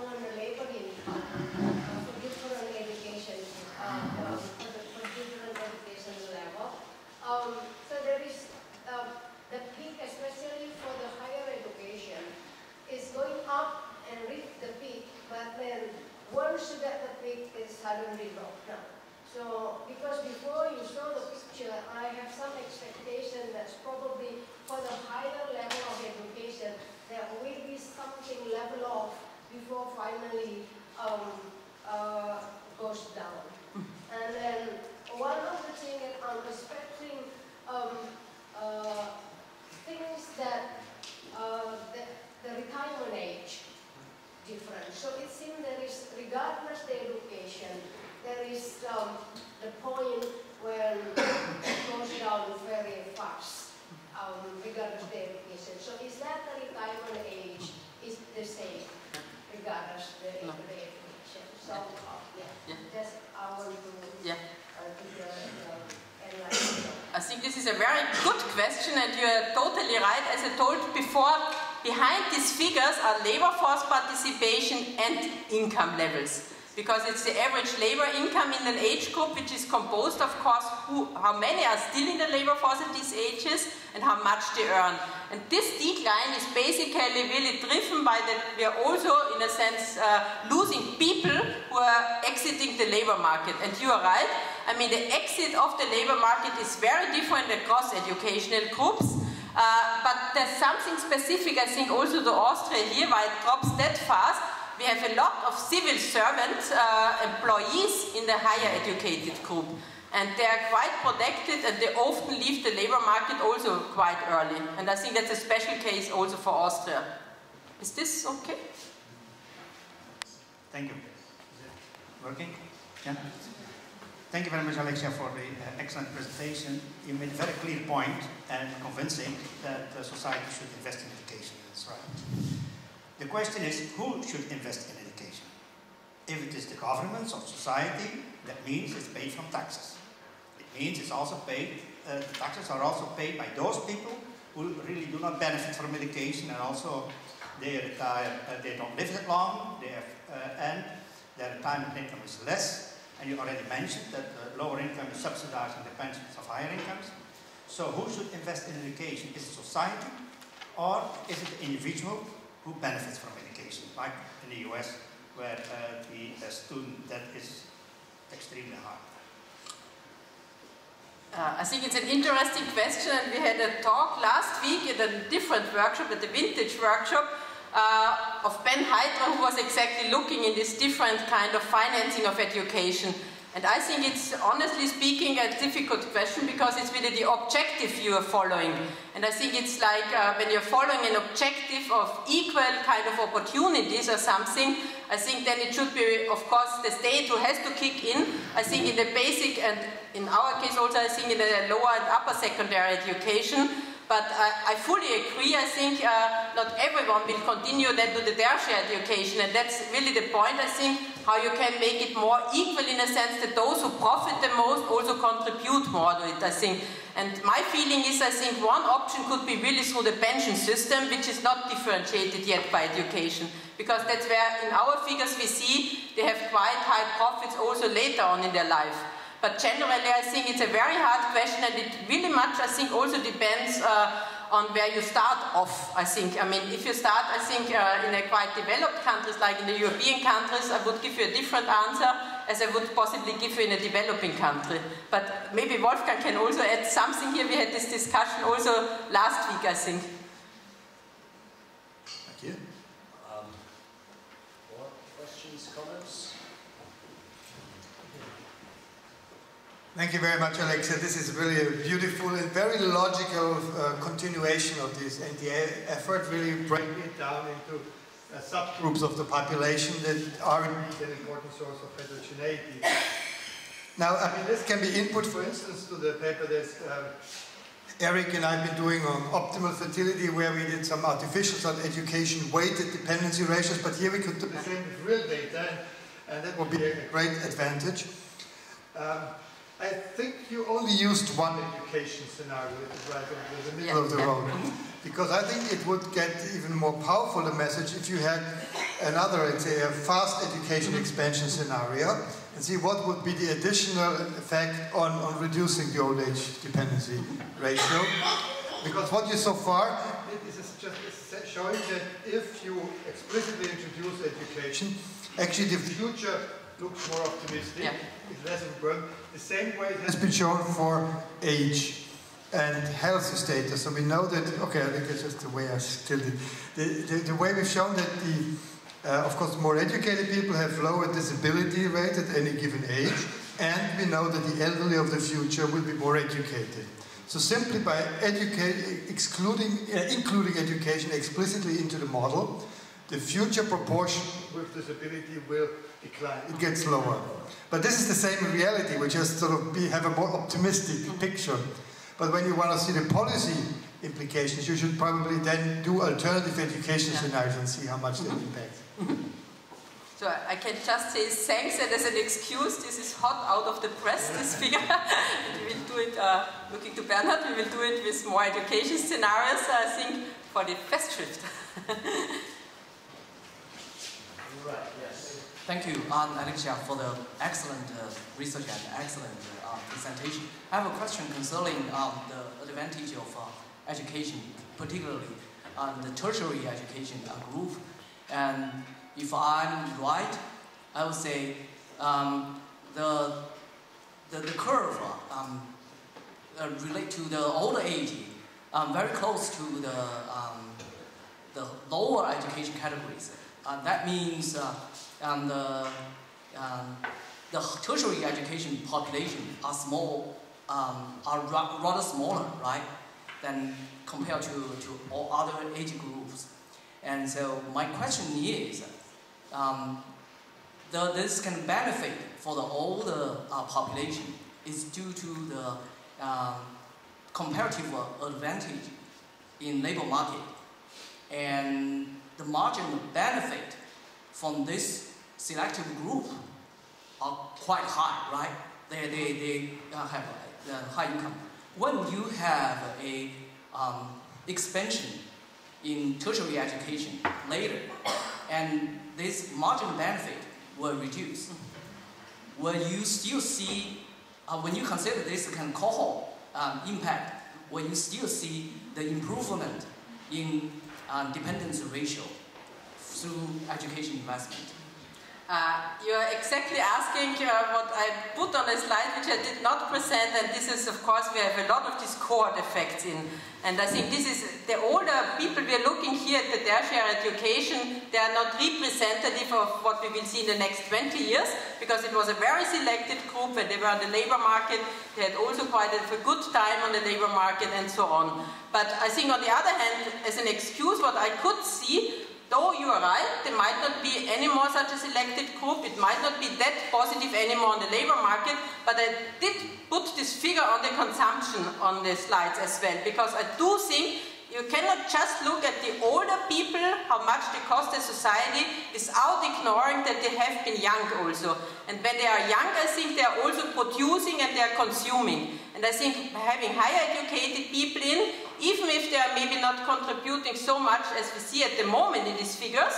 on the labor income uh, for different education, uh, um, for, the, for different education level? Um, so there is uh, the peak, especially for the higher education, is going up and reach the peak, but then once you get the peak, it suddenly dropped down. So, because before you saw the picture, I have some expectation that's probably for the higher level of education, there will be something level off before finally um, uh, goes down. And then one of the things that I'm expecting um, uh, things that uh, the, the retirement age different. So it seems there is, regardless the education, there is um, the point when it goes down very fast, um, regardless the education. So is that the retirement age is the same, regardless the, No. the education? So, uh, yeah, Yeah. just I want to, Yeah. uh, to the, uh, enlighten. I think this is a very good question, and you are totally right. As I told before, behind these figures are labor force participation and income levels. Because it's the average labor income in an age group, which is composed, of course, who, how many are still in the labor force at these ages and how much they earn. And this decline is basically really driven by that we are also, in a sense, uh, losing people who are exiting the labor market. And you are right. I mean, the exit of the labor market is very different across educational groups. Uh, but there's something specific, I think, also to Austria here, why it drops that fast. We have a lot of civil servant uh, employees in the higher educated group. And they are quite protected and they often leave the labor market also quite early. And I think that's a special case also for Austria. Is this okay? Thank you. Is it working? Yeah. Thank you very much, Alexia, for the uh, excellent presentation. You made a very clear point and convincing that uh, society should invest in education. That's right. The question is, who should invest in education? If it is the governments of society, that means it's paid from taxes. It means it's also paid, uh, the taxes are also paid by those people who really do not benefit from education and also they retire, uh, they don't live that long, they have, uh, and their retirement income is less. And you already mentioned that lower income is subsidizing the pensions of higher incomes. So who should invest in education? Is it society or is it the individual who benefits from education, like in the US, where uh, the uh, student debt is extremely high? Uh, I think it's an interesting question, we had a talk last week at a different workshop, at the vintage workshop, uh, of Ben Hydra, who was exactly looking in this different kind of financing of education. And I think it's, honestly speaking, a difficult question because it's really the objective you are following. And I think it's like uh, when you're following an objective of equal kind of opportunities or something, I think then it should be, of course, the state who has to kick in. I think in the basic and in our case also, I think in the lower and upper secondary education, but I, I fully agree, I think uh, not everyone will continue then to the tertiary education and that's really the point, I think, how you can make it more equal in a sense that those who profit the most also contribute more to it, I think. And my feeling is, I think one option could be really through the pension system, which is not differentiated yet by education. Because that's where in our figures we see they have quite high profits also later on in their life. But generally, I think it's a very hard question, and it really much, I think, also depends uh, on where you start off. I think. I mean, if you start, I think, uh, in a quite developed countries like in the European countries, I would give you a different answer as I would possibly give you in a developing country. But maybe Wolfgang can also add something here. We had this discussion also last week, I think. Thank you. Um, more questions, comments? Thank you very much, Alexa. This is really a beautiful and very logical uh, continuation of this e- effort, really breaking it down into uh, subgroups of the population that are an important source of heterogeneity. Now, I mean, this can be input, for instance, to the paper that uh, Eric and I have been doing on optimal fertility, where we did some artificials on education weighted dependency ratios, but here we could do the same with real data, and that would be a great advantage. Um, I think you only used one education scenario, right in the middle of the road. Because I think it would get even more powerful a message if you had another, let's say, a fast education expansion scenario, and see what would be the additional effect on, on reducing the old age dependency ratio. Because what you so far this is just showing that if you explicitly introduce education, actually the future looks more optimistic, Yeah. it's less of a burden. The same way it has been shown for age and health status. So we know that, okay, I think it's just the way I still did. The, the, the way we've shown that the, uh, of course, more educated people have lower disability rate at any given age, and we know that the elderly of the future will be more educated. So simply by excluding, uh, including education explicitly into the model, the future proportion with disability will decline. It gets lower. But this is the same in reality. We just sort of be, have a more optimistic picture. But when you want to see the policy implications, you should probably then do alternative education Yeah. scenarios and see how much they impact. So I can just say thanks and as an excuse, this is hot out of the press, this figure. we will do it, uh, looking to Bernhard, we will do it with more education scenarios, I think, for the Festschrift. Right, yes. Thank you, um, Alexia, for the excellent uh, research and excellent uh, presentation. I have a question concerning um, the advantage of uh, education, particularly um, the tertiary education uh, group. And if I'm right, I would say um, the, the, the curve um, uh, relate to the older age, um, very close to the, um, the lower education categories. Uh, that means uh, the, um, the tertiary education population are small, um, are ra- rather smaller, right, than compared to, to all other age groups. And so my question is, um, the, this can benefit for the older uh, population is due to the um, comparative advantage in labor market and the marginal benefit from this selective group are quite high, right? They, they, they uh, have a, high income. When you have a um, expansion in tertiary education later, and this marginal benefit will reduce, will you still see, uh, when you consider this kind of cohort um, impact, will you still see the improvement in uh, dependence ratio through education investment? Uh, you're exactly asking uh, what I put on a slide, which I did not present, and this is, of course, we have a lot of cohort effects in. And I think this is the older people we are looking here at the tertiary education, they are not representative of what we will see in the next 20 years, because it was a very selected group and they were on the labor market, they had also quite a, a good time on the labor market and so on. But I think on the other hand, as an excuse, what I could see Though you are right, there might not be any more such a selected group, it might not be that positive anymore on the labor market, but I did put this figure on the consumption on the slides as well, because I do think you cannot just look at the older people, how much they cost the society, without ignoring that they have been young also. And when they are young, I think they are also producing and they are consuming. And I think having higher educated people in, even if they are maybe not contributing so much as we see at the moment in these figures,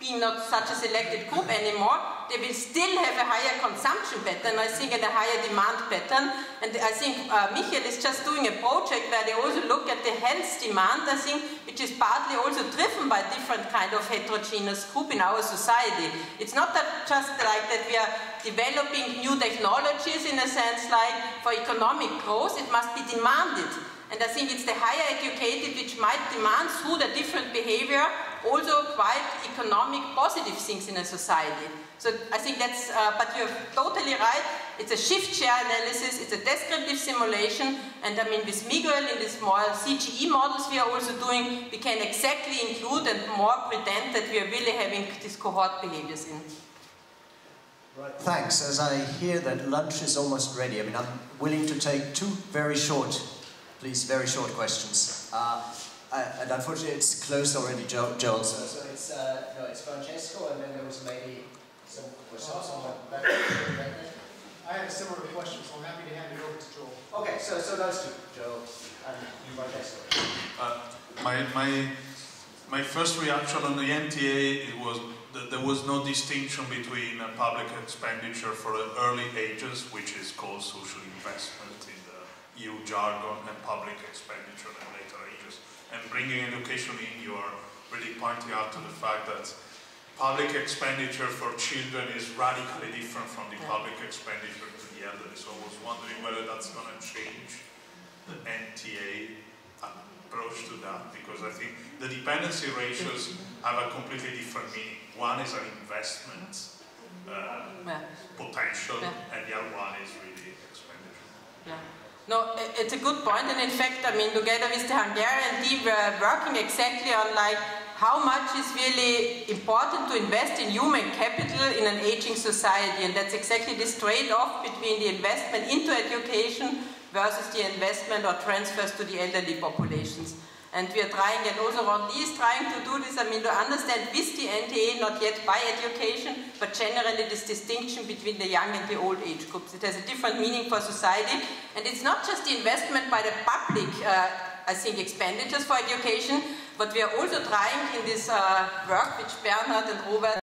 being not such a selected group anymore, they will still have a higher consumption pattern, I think, and a higher demand pattern. And I think uh, Michael is just doing a project where they also look at the health demand, I think, which is partly also driven by different kind of heterogeneous group in our society. It's not that just like that we are developing new technologies in a sense like for economic growth, it must be demanded. And I think it's the higher educated which might demand through the different behavior also quite economic positive things in a society. So I think that's, uh, but you're totally right, it's a shift share analysis, it's a descriptive simulation, and I mean with Miguel in these more CGE models we are also doing, we can exactly include and more pretend that we are really having these cohort behaviors in. Right, thanks. As I hear that lunch is almost ready, I mean, I'm willing to take two very short, please, very short questions. Uh, and unfortunately, it's closed already, Joel. So, so it's, uh, no, it's Francesco, and then there was maybe some, was some, someone back there. I have a similar question, so I'm happy to hand it over to Joel. Okay, so, so those two, Joel and you, Francesco. Uh, my, my, my first reaction on the NTA it was that there was no distinction between uh, public expenditure for early ages, which is called social investment in the EU jargon, and public expenditure in later ages. And bringing education in, you are really pointing out to the fact that public expenditure for children is radically different from the public expenditure to the elderly. So I was wondering whether that's going to change the NTA approach to that, because I think the dependency ratios have a completely different meaning. One is an investment uh, potential, and the other one is really expenditure. Yeah. No, it's a good point, and in fact, I mean, together with the Hungarian team, we're working exactly on like how much is really important to invest in human capital in an aging society and that's exactly this trade-off between the investment into education versus the investment or transfers to the elderly populations. And we are trying, and also what Lee is trying to do this, I mean, to understand with the NTA, not yet by education, but generally this distinction between the young and the old age groups. It has a different meaning for society, and it's not just the investment by the public, uh, I think, expenditures for education, but we are also trying in this uh, work which Bernhard and Robert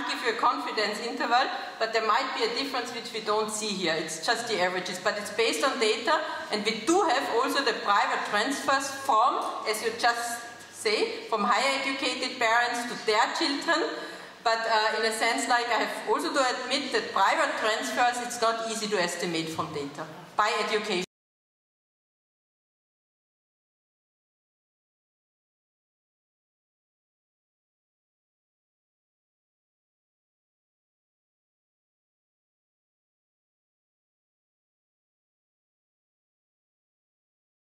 can't give you a confidence interval, but there might be a difference which we don't see here. It's just the averages, but it's based on data, and we do have also the private transfers from, as you just say, from higher educated parents to their children, but uh, in a sense like I have also to admit that private transfers, it's not easy to estimate from data by education.